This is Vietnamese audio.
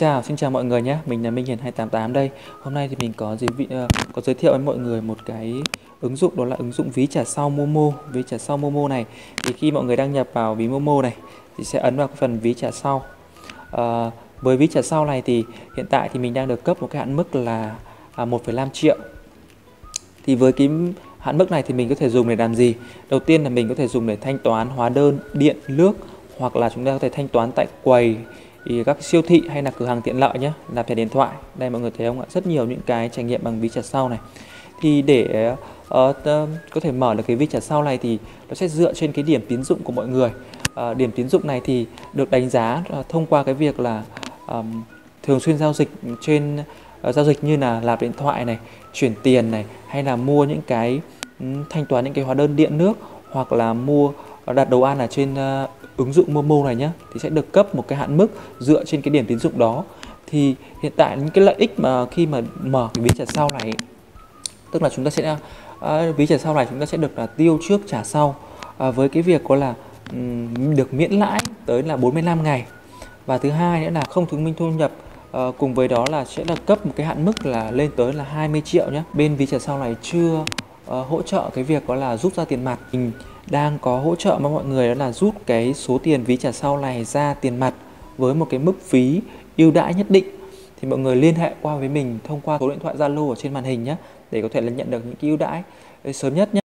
Chào, xin chào mọi người nhé. Mình là Minh Hiền 288 đây. Hôm nay thì mình có giới vị uh, có giới thiệu với mọi người một cái ứng dụng đó là ứng dụng ví trả sau Momo. Ví trả sau Momo này thì khi mọi người đăng nhập vào ví Momo này thì sẽ ấn vào cái phần ví trả sau. Uh, với ví trả sau này thì hiện tại thì mình đang được cấp một cái hạn mức là à, uh, 1,5 triệu. Thì với cái hạn mức này thì mình có thể dùng để làm gì? Đầu tiên là mình có thể dùng để thanh toán hóa đơn điện, nước hoặc là chúng ta có thể thanh toán tại quầy thì các siêu thị hay là cửa hàng tiện lợi nhé làm thẻ điện thoại. Đây mọi người thấy không ạ? Rất nhiều những cái trải nghiệm bằng ví trả sau này. Thì để uh, có thể mở được cái ví trả sau này thì nó sẽ dựa trên cái điểm tín dụng của mọi người. Uh, điểm tín dụng này thì được đánh giá uh, thông qua cái việc là um, thường xuyên giao dịch trên uh, giao dịch như là lạp điện thoại này chuyển tiền này hay là mua những cái um, thanh toán những cái hóa đơn điện nước hoặc là mua đặt đồ ăn ở trên ờ, ứng dụng Momo này nhé thì sẽ được cấp một cái hạn mức dựa trên cái điểm tín dụng đó. Thì hiện tại những cái lợi ích mà khi mà mở cái ví trả sau này tức là chúng ta sẽ ờ, ví trả sau này chúng ta sẽ được là tiêu trước trả sau với cái việc có là um, được miễn lãi tới là 45 ngày. Và thứ hai nữa là không chứng minh thu nhập à, cùng với đó là sẽ được cấp một cái hạn mức là lên tới là 20 triệu nhé bên ví trả sau này chưa uh, hỗ trợ cái việc có là rút ra tiền mặt. Mình đang có hỗ trợ mà mọi người đó là rút cái số tiền ví trả sau này ra tiền mặt với một cái mức phí ưu đãi nhất định. Thì mọi người liên hệ qua với mình thông qua số điện thoại Zalo ở trên màn hình nhé để có thể là nhận được những cái ưu đãi ờ, sớm nhất nhé